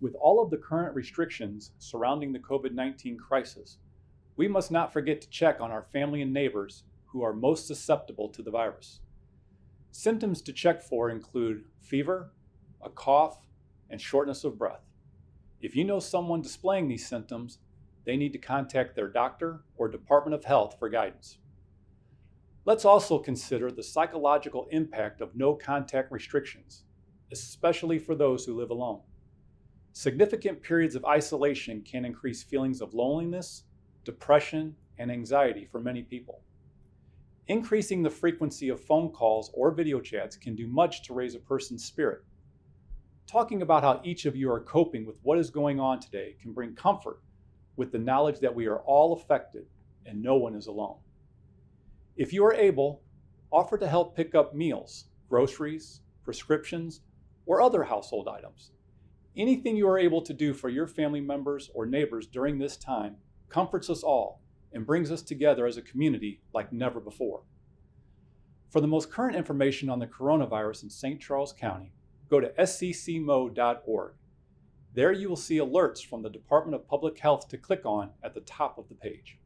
With all of the current restrictions surrounding the COVID 19 crisis, we must not forget to check on our family and neighbors who are most susceptible to the virus. Symptoms to check for include fever, a cough, and shortness of breath. If you know someone displaying these symptoms, they need to contact their doctor or Department of Health for guidance. Let's also consider the psychological impact of no contact restrictions, especially for those who live alone. Significant periods of isolation can increase feelings of loneliness, depression, and anxiety for many people. Increasing the frequency of phone calls or video chats can do much to raise a person's spirit. Talking about how each of you are coping with what is going on today can bring comfort with the knowledge that we are all affected and no one is alone. If you are able, offer to help pick up meals, groceries, prescriptions, or other household items. Anything you are able to do for your family members or neighbors during this time comforts us all and brings us together as a community like never before. For the most current information on the coronavirus in St. Charles County, go to sccmo.org. There you will see alerts from the Department of Public Health to click on at the top of the page.